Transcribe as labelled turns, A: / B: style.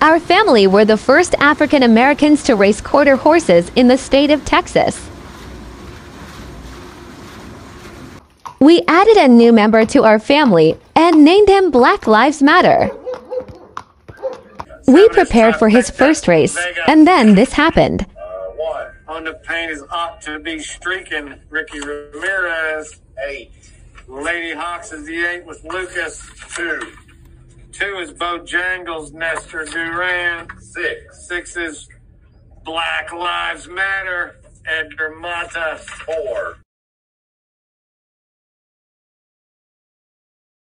A: Our family were the first African Americans to race quarter horses in the state of Texas. We added a new member to our family and named him Black Lives Matter. We prepared for his first race, and then this happened.
B: Uh, is to be streaking Ricky Ramirez. Eight. Lady Hawks is the eight with Lucas. Two. Two is Bojangles Nestor Duran. Six. Six is Black Lives Matter. Edgar Mata. Four.